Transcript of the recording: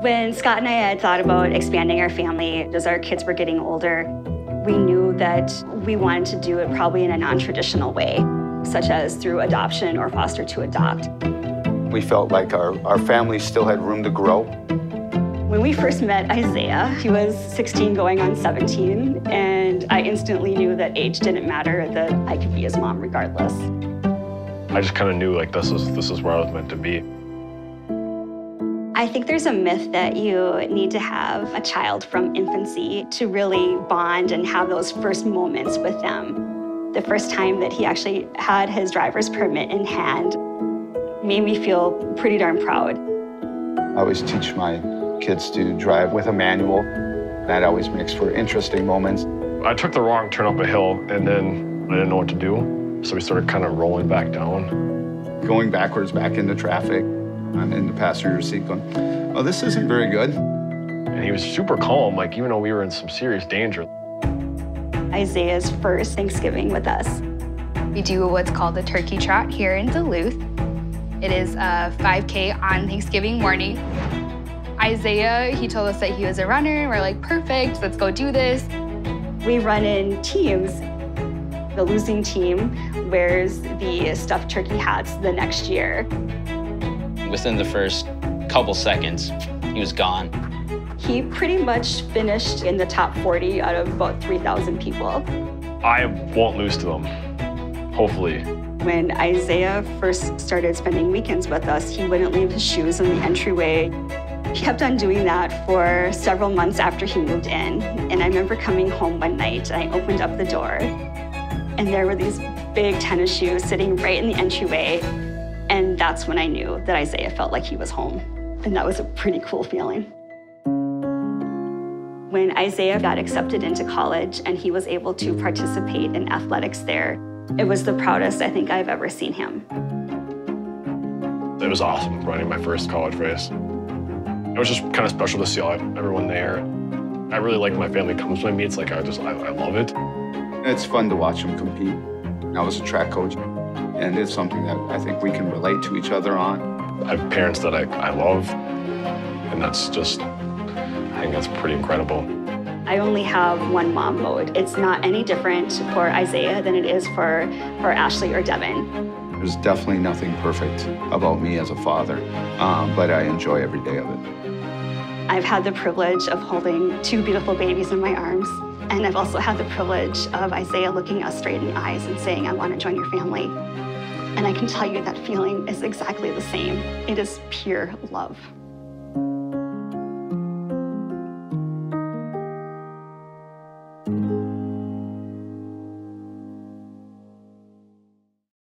When Scott and I had thought about expanding our family as our kids were getting older, we knew that we wanted to do it probably in a non-traditional way, such as through adoption or foster to adopt. We felt like our, our family still had room to grow. When we first met Isaiah, he was 16 going on 17, and I instantly knew that age didn't matter, that I could be his mom regardless. I just kind of knew like this is this is where I was meant to be. I think there's a myth that you need to have a child from infancy to really bond and have those first moments with them. The first time that he actually had his driver's permit in hand made me feel pretty darn proud. I always teach my kids to drive with a manual. That always makes for interesting moments. I took the wrong turn up a hill and then I didn't know what to do. So we started kind of rolling back down. Going backwards back into traffic. I'm in the passenger seat going, oh, this isn't very good. And he was super calm, like even though we were in some serious danger. Isaiah's first Thanksgiving with us. We do what's called the turkey trot here in Duluth. It is a 5K on Thanksgiving morning. Isaiah, he told us that he was a runner. And we're like, perfect, let's go do this. We run in teams. The losing team wears the stuffed turkey hats the next year. Within the first couple seconds, he was gone. He pretty much finished in the top 40 out of about 3,000 people. I won't lose to them, hopefully. When Isaiah first started spending weekends with us, he wouldn't leave his shoes in the entryway. He kept on doing that for several months after he moved in. And I remember coming home one night, and I opened up the door, and there were these big tennis shoes sitting right in the entryway. And that's when I knew that Isaiah felt like he was home. And that was a pretty cool feeling. When Isaiah got accepted into college and he was able to participate in athletics there, it was the proudest I think I've ever seen him. It was awesome running my first college race. It was just kind of special to see all, everyone there. I really like my family comes with me. It's like I just, I, I love it. It's fun to watch them compete. I was a track coach, and it's something that I think we can relate to each other on. I have parents that I, I love, and that's just, I think that's pretty incredible. I only have one mom mode. It's not any different for Isaiah than it is for, for Ashley or Devin. There's definitely nothing perfect about me as a father, um, but I enjoy every day of it. I've had the privilege of holding two beautiful babies in my arms, and I've also had the privilege of Isaiah looking us straight in the eyes and saying, I want to join your family. And I can tell you that feeling is exactly the same. It is pure love.